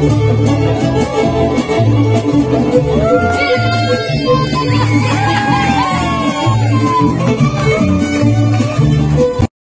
Yeah!